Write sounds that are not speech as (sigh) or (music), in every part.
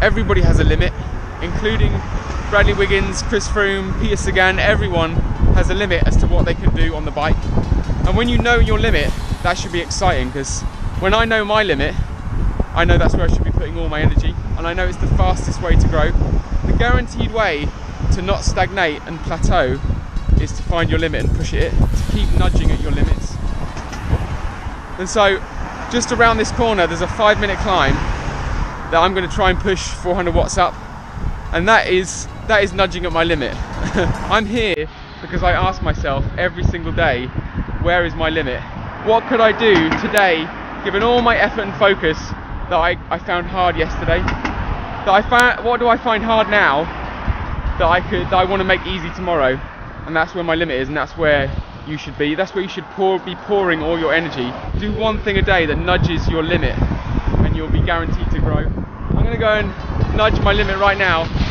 everybody has a limit, including Bradley Wiggins, Chris Froome, Peter Sagan, everyone has a limit as to what they can do on the bike. And when you know your limit, that should be exciting because when I know my limit, I know that's where I should be putting all my energy and I know it's the fastest way to grow. The guaranteed way to not stagnate and plateau is to find your limit and push it, to keep nudging at your limits. And so, just around this corner, there's a five minute climb that I'm going to try and push 400 watts up, and that is that is nudging at my limit. (laughs) I'm here because I ask myself every single day, where is my limit? What could I do today, given all my effort and focus that I, I found hard yesterday? That I found, what do I find hard now that I could, that I want to make easy tomorrow? And that's where my limit is, and that's where you should be. That's where you should pour, be pouring all your energy. Do one thing a day that nudges your limit, you'll be guaranteed to grow. I'm to go and nudge my limit right now.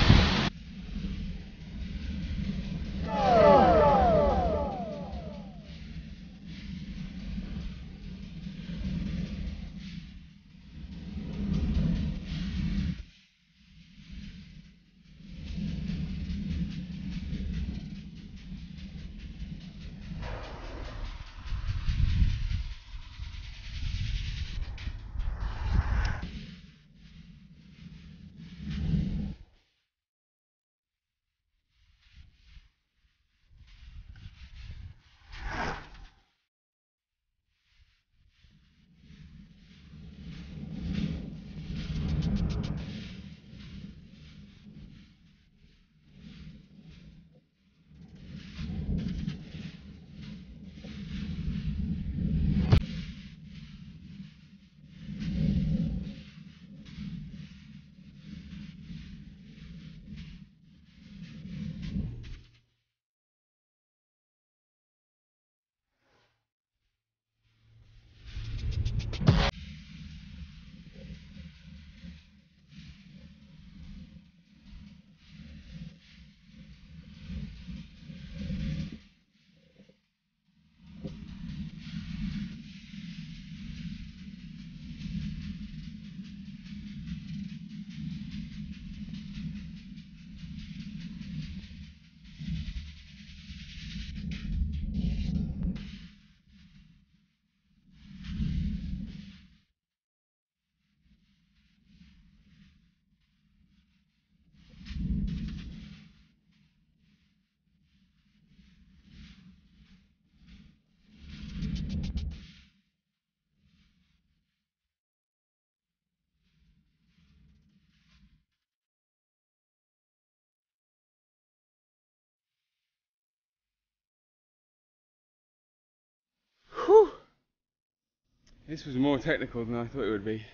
This was more technical than I thought it would be.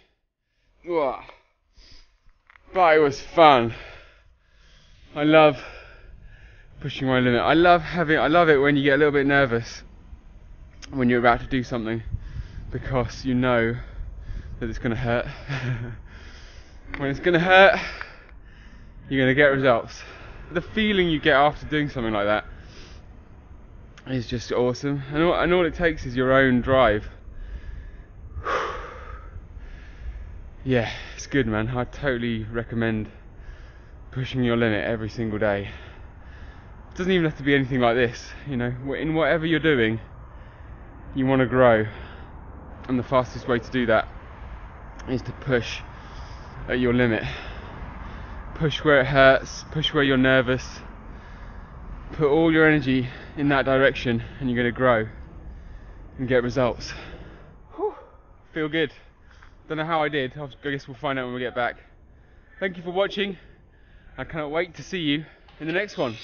But it was fun. I love pushing my limit. I love having I love it when you get a little bit nervous when you're about to do something because you know that it's gonna hurt. (laughs) when it's gonna hurt, you're gonna get results. The feeling you get after doing something like that is just awesome. And all, and all it takes is your own drive. Yeah, it's good, man. I totally recommend pushing your limit every single day. It doesn't even have to be anything like this, you know. In whatever you're doing, you want to grow, and the fastest way to do that is to push at your limit. Push where it hurts, push where you're nervous, put all your energy in that direction and you're going to grow and get results. Whew, feel good. Don't know how I did. I guess we'll find out when we get back. Thank you for watching. I cannot wait to see you in the next one.